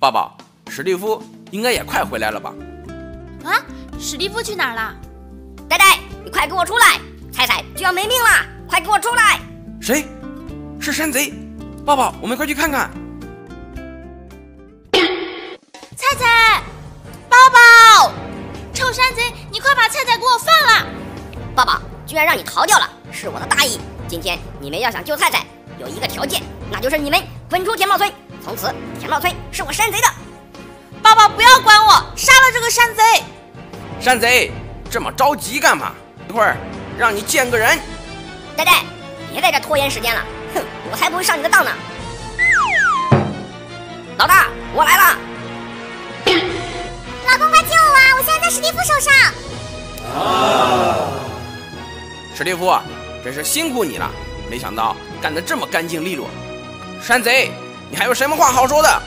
抱抱，史蒂夫应该也快回来了吧？啊，史蒂夫去哪儿了？呆呆，你快给我出来！菜菜就要没命了，快给我出来！谁？是山贼！爸爸，我们快去看看。菜菜，抱抱，臭山贼，你快把菜菜给我放了！爸爸，居然让你逃掉了，是我的大意。今天你们要想救菜菜，有一个条件，那就是你们滚出田茂村，从此田茂村是我山贼的。爸爸，不要管我，杀了这个山贼！山贼，这么着急干嘛？一会儿让你见个人。呆呆，别在这拖延时间了，哼，我才不会上你的当呢。老大，我来了！老公，快救我啊！我现在在史蒂夫手上。啊史蒂夫，真是辛苦你了，没想到干得这么干净利落。山贼，你还有什么话好说的？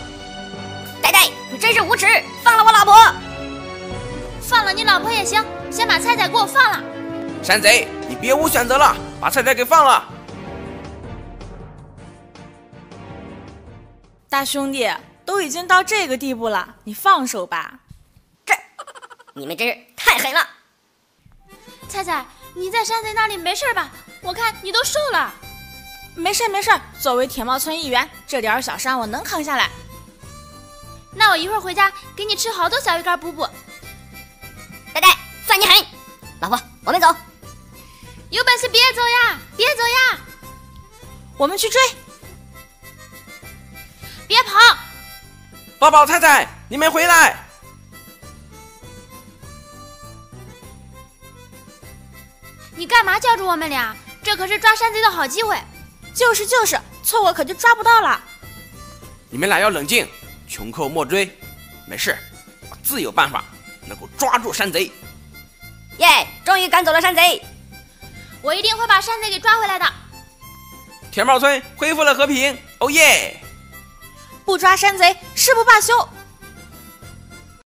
呆呆，你真是无耻！放了我老婆！放了你老婆也行，先把菜菜给我放了。山贼，你别无选择了，把菜菜给放了。大兄弟，都已经到这个地步了，你放手吧。这，你们真是太狠了！菜菜，你在山贼那里没事吧？我看你都瘦了。没事没事，作为铁帽村一员，这点小伤我能扛下来。那我一会儿回家给你吃好多小鱼干补补。呆呆，算你狠！老婆，我们走。有本事别走呀，别走呀！我们去追。别跑！抱抱，菜菜，你们回来！你干嘛叫住我们俩？这可是抓山贼的好机会。就是就是，错过可就抓不到了。你们俩要冷静，穷寇莫追。没事，我自有办法能够抓住山贼。耶，终于赶走了山贼！我一定会把山贼给抓回来的。田茂村恢复了和平，哦耶！不抓山贼，誓不罢休。